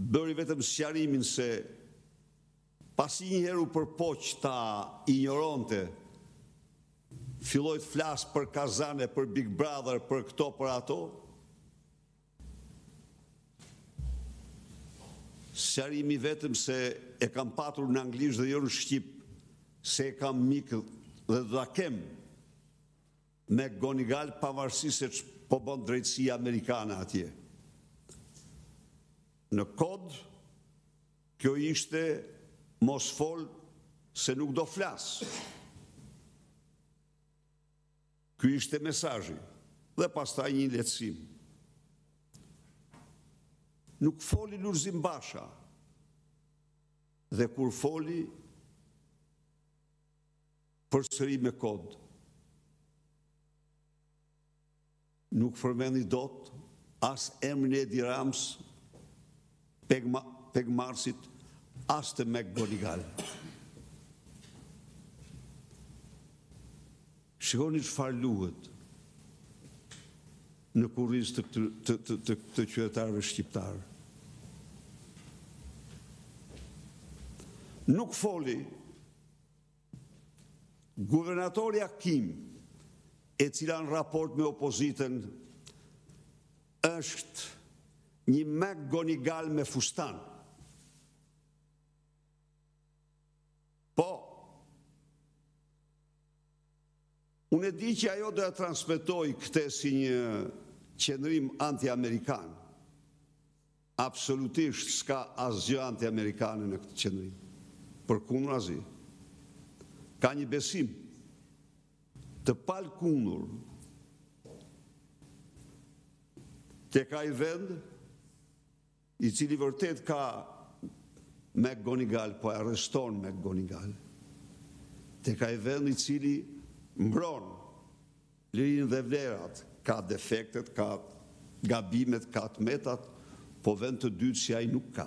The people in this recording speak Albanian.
Bëri vetëm sqarimin se pasi një herë u përpoq ta injoronte, filloi të flasë për Kazan e për Big Brother, për këto, për ato. Sqarimin vetëm se e kam patur në anglisht dhe jo në shqip, se e kam mik dhe do ta kem. McGonigal pavarësisht se ç'po bën drejtësia amerikane atje në kod kjo ishte mos fol se nuk do flas ky ishte mesazhi dhe pastaj një lehtësim nuk foli Lulzim Basha dhe kur foli Përsëri me kod. Nuk përmendi dot as emrin e Edi Ramës, Peg Marsit, as të McGonigal. Shikoni çfarë luhet në kurriz të qytetarëve shqiptarë. Nuk foli. Guvernatorja Kim, e cila në raport me opozitën është një McGonigal me fustan. Po, unë e di që ajo do e transmitoj këtë si një qëndrim antiamerikan, Absolutisht s'ka asgjë antiamerikane në këtë qëndrim. Përkundrazi, ka një besim të palëkundur tek ai vend i cili vërtet ka McGonigal, po e arreston McGonigal, tek ai vend i cili mbron Lirinë dhe vlerat, ka defektet, ka gabimet, ka të metat, po vend të dytë si ai nuk ka.